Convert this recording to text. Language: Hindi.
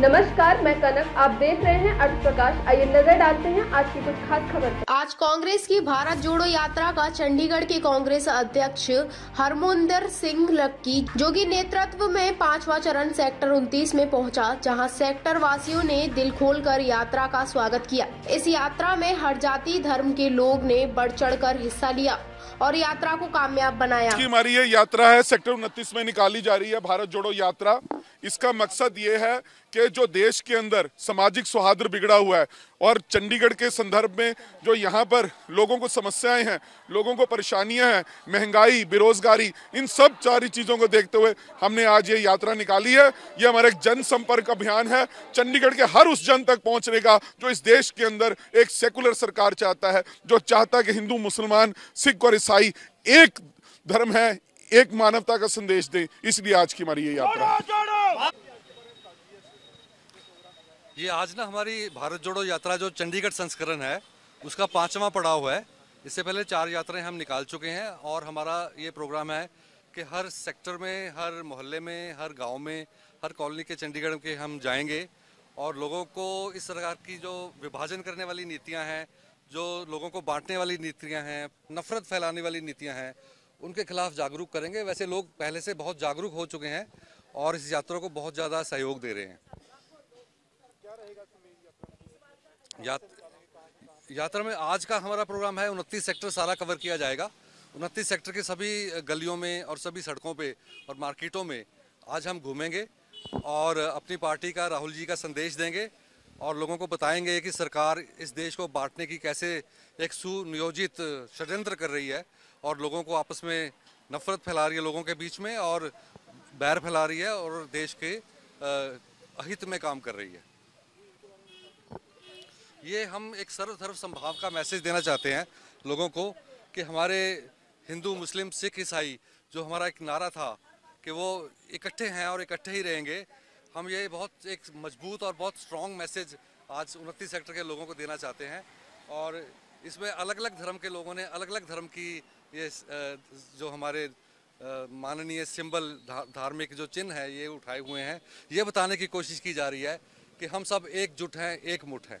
नमस्कार मैं कनक। आप देख रहे हैं अर्थ प्रकाश आइए नज़र डालते हैं आज की कुछ खास खबर आज कांग्रेस की भारत जोड़ो यात्रा का चंडीगढ़ के कांग्रेस अध्यक्ष हरमोंदर सिंह लक्की जो कि नेतृत्व में पांचवा चरण सेक्टर 29 में पहुँचा जहाँ सेक्टर वासियों ने दिल खोलकर यात्रा का स्वागत किया। इस यात्रा में हर जाति धर्म के लोग ने बढ़ चढ़कर हिस्सा लिया और यात्रा को कामयाब बनाया। की हमारी ये यात्रा है सेक्टर उनतीस में निकाली जा रही है भारत जोड़ो यात्रा। इसका मकसद ये है कि जो देश के अंदर सामाजिक सौहार्द बिगड़ा हुआ है और चंडीगढ़ के संदर्भ में जो यहाँ पर लोगों को समस्याएँ हैं, लोगों को परेशानियाँ हैं, महँगाई, बेरोजगारी, इन सब सारी चीज़ों को देखते हुए हमने आज ये यात्रा निकाली है। ये हमारा एक जनसंपर्क अभियान है। चंडीगढ़ के हर उस जन तक पहुँचने का जो इस देश के अंदर एक सेकुलर सरकार चाहता है, जो चाहता है कि हिंदू, मुसलमान, सिख और ईसाई एक धर्म है, एक मानवता का संदेश दे। इसलिए आज की हमारी ये यात्रा है ये आज ना हमारी भारत जोड़ो यात्रा जो चंडीगढ़ संस्करण है, उसका पांचवा पड़ाव है। इससे पहले चार यात्राएँ हम निकाल चुके हैं और हमारा ये प्रोग्राम है कि हर सेक्टर में, हर मोहल्ले में, हर गाँव में, हर कॉलोनी के चंडीगढ़ के हम जाएँगे और लोगों को इस सरकार की जो विभाजन करने वाली नीतियाँ हैं, जो लोगों को बांटने वाली नीतियाँ हैं, नफरत फैलाने वाली नीतियाँ हैं, उनके खिलाफ जागरूक करेंगे। वैसे लोग पहले से बहुत जागरूक हो चुके हैं और इस यात्रा को बहुत ज़्यादा सहयोग दे रहे हैं। यात, यात्रा में आज का हमारा प्रोग्राम है उनतीस सेक्टर सारा कवर किया जाएगा। उनतीस सेक्टर के सभी गलियों में और सभी सड़कों पे और मार्केटों में आज हम घूमेंगे और अपनी पार्टी का राहुल जी का संदेश देंगे और लोगों को बताएँगे कि सरकार इस देश को बांटने की कैसे एक सुनियोजित षड्यंत्र कर रही है और लोगों को आपस में नफरत फैला रही है लोगों के बीच में और बैर फैला रही है और देश के अहित में काम कर रही है। ये हम एक सर्वधर्म संभाव का मैसेज देना चाहते हैं लोगों को कि हमारे हिंदू, मुस्लिम, सिख, ईसाई जो हमारा एक नारा था कि वो इकट्ठे हैं और इकट्ठे ही रहेंगे। हम ये बहुत एक मज़बूत और बहुत स्ट्रॉन्ग मैसेज आज उनतीस सेक्टर के लोगों को देना चाहते हैं और इसमें अलग अलग धर्म के लोगों ने अलग अलग धर्म की ये जो हमारे माननीय सिंबल धार्मिक जो चिन्ह है, ये उठाए हुए हैं। ये बताने की कोशिश की जा रही है कि हम सब एकजुट हैं एक मुठ हैं।